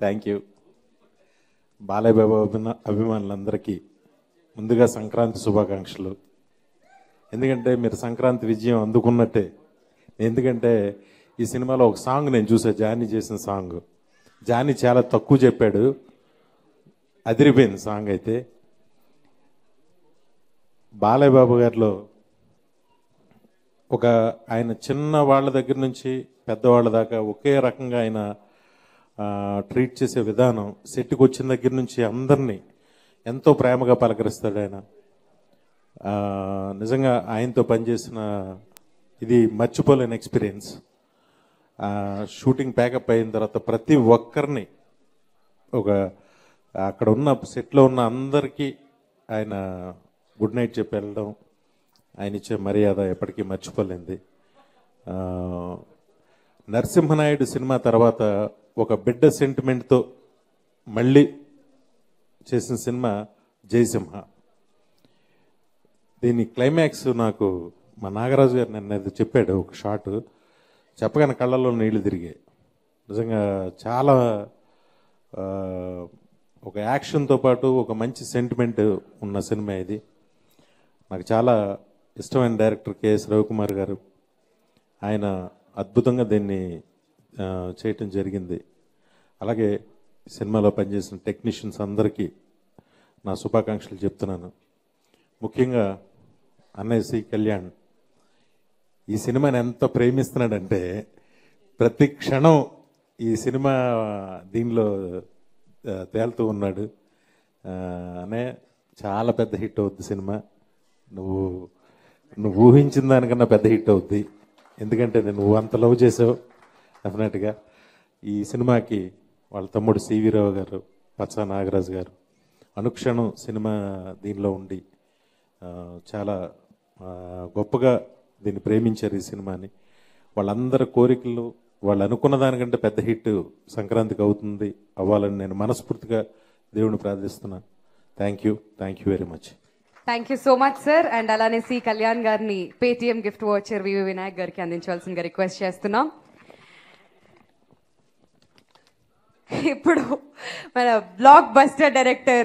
Thank you Balayya Babu అభిమా అభిమానులందరికీ ముందుగా సంక్రాంతి శుభాకాంక్షలు. ఎందుకంటే మీరు సంక్రాంతి విజయం అందుకున్నట్టే. ఎందుకంటే ఈ సినిమాలో ఒక సాంగ్ నేను చూసా జానీ చేసిన సాంగ్. జానీ చాలా తక్కువ చెప్పాడు. అదిరిపోయింది సాంగ్ అయితే. బాలయ్య బాబు గారిలో ఒక ఆయన చిన్న వాళ్ళ దగ్గర నుంచి పెద్దవాళ్ళ దాకా ఒకే రకంగా ఆయన ట్రీట్ చేసే విధానం సెట్కి వచ్చిన దగ్గర నుంచి అందరినీ ఎంతో ప్రేమగా పలకరిస్తాడు ఆయన. నిజంగా ఆయనతో పనిచేసిన ఇది మర్చిపోలేని ఎక్స్పీరియన్స్ షూటింగ్ ప్యాకప్ అయిన తర్వాత ప్రతి ఒక్కరిని ఒక అక్కడ ఉన్న సెట్లో ఉన్న అందరికీ ఆయన గుడ్ నైట్ చెప్పి వెళ్ళడం ఆయన ఇచ్చే మర్యాద ఎప్పటికీ మర్చిపోలేంది నరసింహనాయుడు సినిమా తర్వాత ఒక బిడ్డ సెంటిమెంట్తో మళ్ళీ చేసిన సినిమా జయసింహ. దీని క్లైమాక్స్ నాకు మా నాగరాజు గారు నిన్న ఏదో చెప్పాడు ఒక షాట్ చెప్పగానే కళ్ళల్లో నీళ్ళు తిరిగాయి. నిజంగా చాలా ఒక యాక్షన్తో పాటు ఒక మంచి సెంటిమెంట్ ఉన్న సినిమా ఇది. నాకు చాలా ఇష్టమైన డైరెక్టర్ కెఎస్ రవికుమార్ గారు. ఆయన అద్భుతంగా దీన్ని చేయటం జరిగింది. అలాగే సినిమాలో పనిచేసిన టెక్నీషియన్స్ అందరికీ నా శుభాకాంక్షలు చెప్తున్నాను. ముఖ్యంగా అన్నయ్య సి కళ్యాణ్ ఈ సినిమాని ఎంత ప్రేమిస్తున్నాడంటే ప్రతి క్షణం ఈ సినిమా దీనిలో తేలుతూ ఉన్నాడు. అనే చాలా పెద్ద హిట్ అవుద్ది సినిమా. నువ్వు నువ్వు ఊహించిన దానికన్నా పెద్ద హిట్ అవుద్ది. ఎందుకంటే నువ్వు అంత లవ్ చేసావు. డెఫినెట్గా ఈ సినిమాకి వాళ్ళ తమ్ముడు సివి రావు గారు పచ్చా నాగరాజు గారు అనుక్షణం సినిమా దీనిలో ఉండి చాలా గొప్పగా దీన్ని ప్రేమించారు ఈ సినిమాని. వాళ్ళందరి కోరికలు వాళ్ళు అనుకున్న దానికంటే పెద్ద హిట్ సంక్రాంతికి అవుతుంది అవ్వాలని నేను మనస్ఫూర్తిగా దేవుని ప్రార్థిస్తున్నాను. Thank you thank you very much thank you so much sir and అలానే సి కళ్యాణ్ గారిని Paytm gift voucher V V Vinayak గారికి అందించవలసిందిగా రిక్వెస్ట్ చేస్తున్నాం. ఇప్పుడు మన బ్లాక్ బస్టర్ డైరెక్టర్